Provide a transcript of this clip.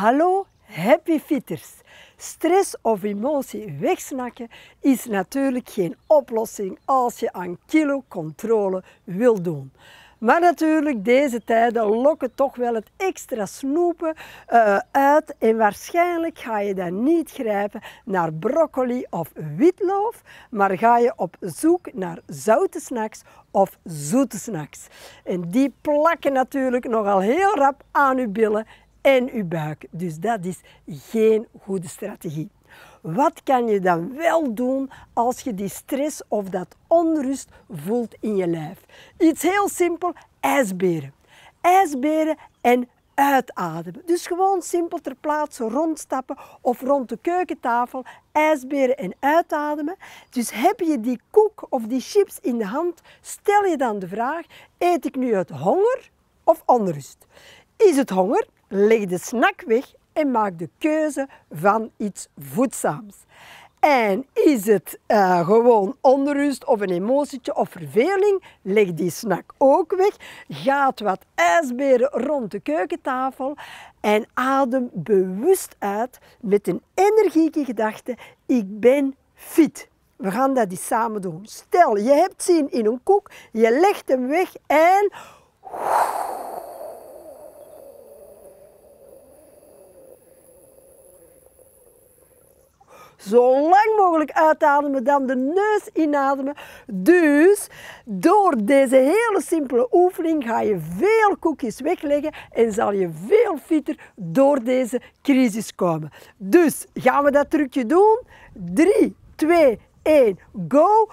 Hallo happy fitters. Stress of emotie wegsnakken is natuurlijk geen oplossing als je aan kilocontrole wil doen. Maar natuurlijk, deze tijden lokken toch wel het extra snoepen uh, uit. En waarschijnlijk ga je dan niet grijpen naar broccoli of witloof, maar ga je op zoek naar zoute snacks of zoete snacks. En die plakken natuurlijk nogal heel rap aan uw billen en uw buik. Dus dat is geen goede strategie. Wat kan je dan wel doen als je die stress of dat onrust voelt in je lijf? Iets heel simpel, ijsberen. Ijsberen en uitademen. Dus gewoon simpel ter plaatse rondstappen of rond de keukentafel, ijsberen en uitademen. Dus heb je die koek of die chips in de hand, stel je dan de vraag, eet ik nu uit honger of onrust? Is het honger? Leg de snack weg en maak de keuze van iets voedzaams. En is het uh, gewoon onrust of een emotietje of verveling, leg die snack ook weg. Gaat wat ijsberen rond de keukentafel en adem bewust uit met een energieke gedachte, ik ben fit. We gaan dat eens samen doen. Stel, je hebt zin in een koek, je legt hem weg en zo lang mogelijk uitademen, dan de neus inademen. Dus door deze hele simpele oefening ga je veel koekjes wegleggen en zal je veel fitter door deze crisis komen. Dus gaan we dat trucje doen? 3, 2, 1, go!